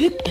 헛!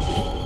you